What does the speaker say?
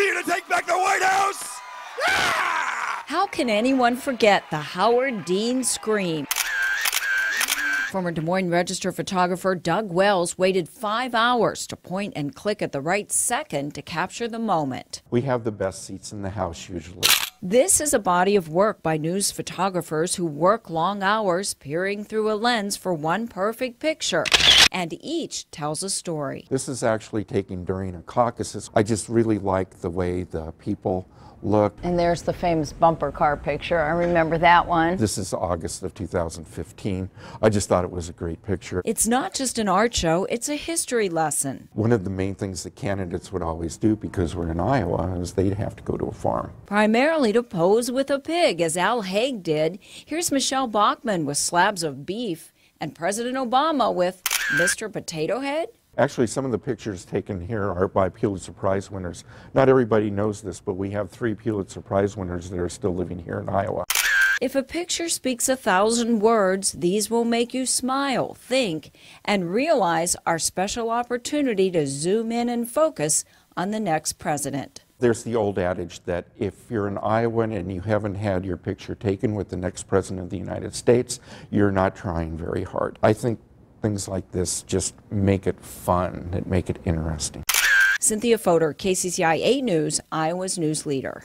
see you to take back the White House! How can anyone forget the Howard Dean scream? Former Des Moines Register photographer Doug Wells waited five hours to point and click at the right second to capture the moment. We have the best seats in the house usually. This is a body of work by news photographers who work long hours peering through a lens for one perfect picture, and each tells a story. This is actually taken during a caucus. I just really like the way the people look. And there's the famous bumper car picture. I remember that one. This is August of 2015. I just thought it was a great picture. It's not just an art show, it's a history lesson. One of the main things that candidates would always do because we're in Iowa is they'd have to go to a farm. Primarily to pose with a pig, as Al Haig did. Here's Michele Bachmann with slabs of beef and President Obama with Mr. Potato Head. Actually, some of the pictures taken here are by Pulitzer Prize winners. Not everybody knows this, but we have three Pulitzer Prize winners that are still living here in Iowa. If a picture speaks a thousand words, these will make you smile, think, and realize our special opportunity to zoom in and focus on the next president. There's the old adage that if you're an Iowan and you haven't had your picture taken with the next president of the United States, you're not trying very hard. I think things like this just make it fun, that make it interesting. Cynthia Fodor, KCCI 8 News, Iowa's news leader.